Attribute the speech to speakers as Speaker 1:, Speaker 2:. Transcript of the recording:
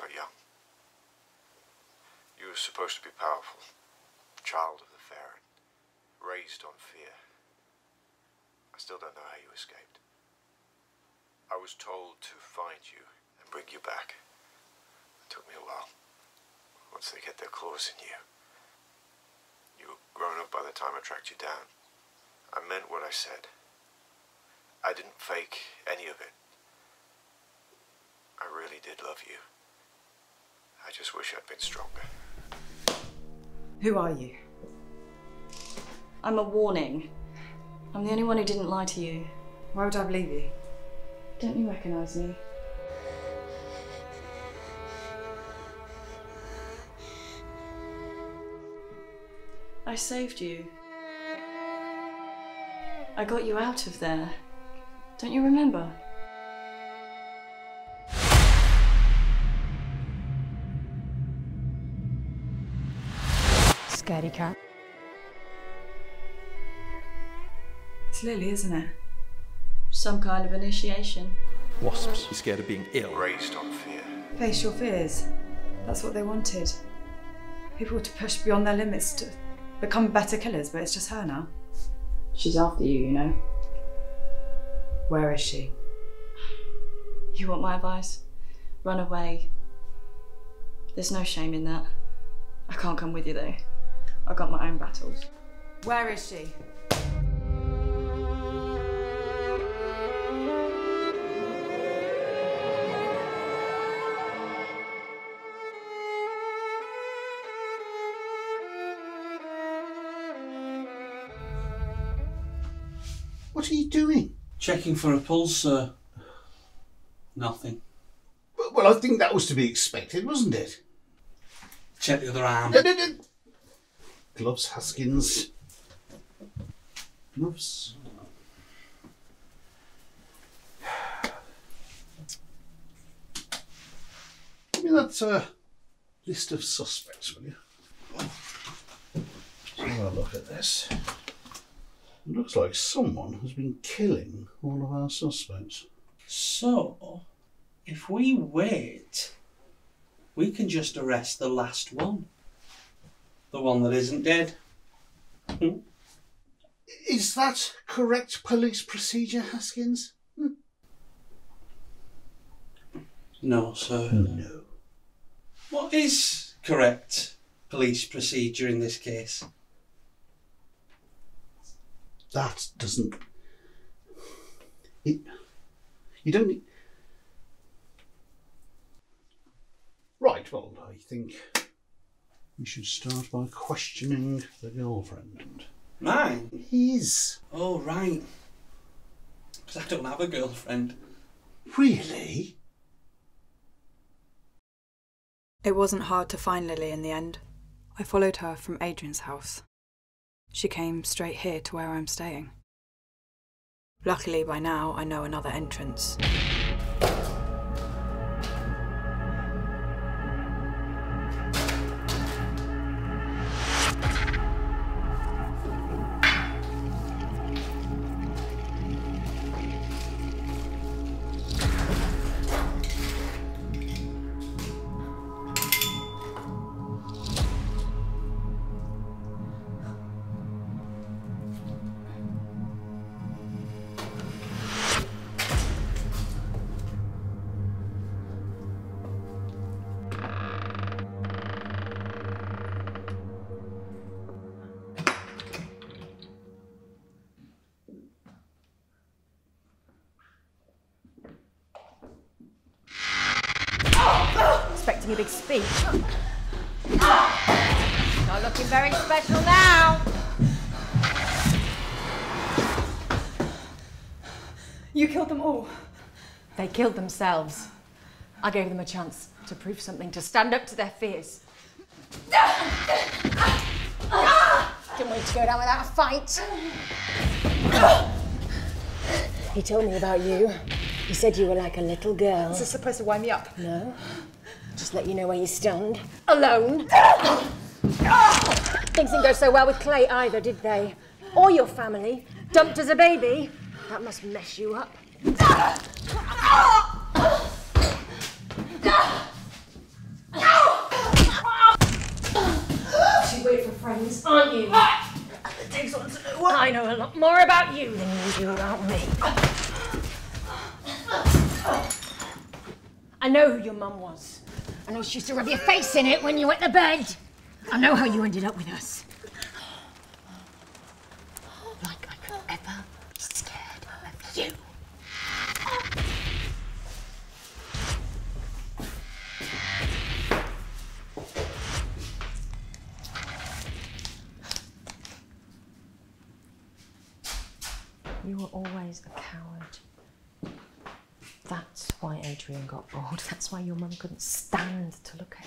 Speaker 1: So young. You were supposed to be powerful. Child of the Faeran. Raised on fear. I still don't know how you escaped. I was told to find you and bring you back. It took me a while. Once they get their claws in you. You were grown up by the time I tracked you down. I meant what I said. I didn't fake any of it. I really did love you. I just wish I'd been stronger.
Speaker 2: Who are you?
Speaker 3: I'm a warning. I'm the only one who didn't lie to you.
Speaker 2: Why would I believe you?
Speaker 3: Don't you recognise me? I saved you. I got you out of there. Don't you remember?
Speaker 4: Scaredy cat.
Speaker 2: It's Lily, isn't it?
Speaker 3: Some kind of initiation.
Speaker 5: Wasps. You're scared of being ill.
Speaker 1: Raised on fear.
Speaker 2: Face your fears. That's what they wanted. People to push beyond their limits to become better killers, but it's just her now.
Speaker 3: She's after you, you know.
Speaker 2: Where is she?
Speaker 3: You want my advice? Run away. There's no shame in that. I can't come with you though. I've got my own battles.
Speaker 2: Where is she?
Speaker 6: What are you doing?
Speaker 7: Checking for a pulse, sir. Nothing.
Speaker 6: Well, well, I think that was to be expected, wasn't it?
Speaker 7: Check the other arm.
Speaker 6: No, no, no. Gloves, Haskins. Gloves. Give me that uh, list of suspects, will you? Let's have a look at this. It looks like someone has been killing all of our suspects.
Speaker 7: So, if we wait, we can just arrest the last one. The one that isn't dead. Hmm?
Speaker 6: Is that correct police procedure, Haskins?
Speaker 7: No, sir.
Speaker 6: No.
Speaker 7: What is correct police procedure in this case?
Speaker 6: That doesn't. It, you don't need. Right, well, I think we should start by questioning the girlfriend.
Speaker 7: Mine?
Speaker 6: His.
Speaker 7: Oh, right. Because I don't have a girlfriend.
Speaker 6: Really?
Speaker 8: It wasn't hard to find Lily in the end. I followed her from Adrian's house. She came straight here to where I'm staying. Luckily, by now, I know another entrance.
Speaker 4: Expecting a big speech. Not looking very special now.
Speaker 8: You killed them all.
Speaker 4: They killed themselves. I gave them a chance to prove something, to stand up to their fears. Didn't want to go down without a fight. He told me about you. He said you were like a little girl.
Speaker 8: Is this supposed to wind me up?
Speaker 4: No. Just let you know where you stand. Alone. Things didn't go so well with Clay either, did they? Or your family. Dumped as a baby. That must mess you up. Too weird for friends, aren't you? It takes to know. I know a lot more about you than you do about me. I know who your mum was. I know she used to rub your face in it when you went to bed. I know how you ended up with us. Like I could ever be scared of you. You were always a coward. That's why Adrian got bored. That's why your mum couldn't stand to look at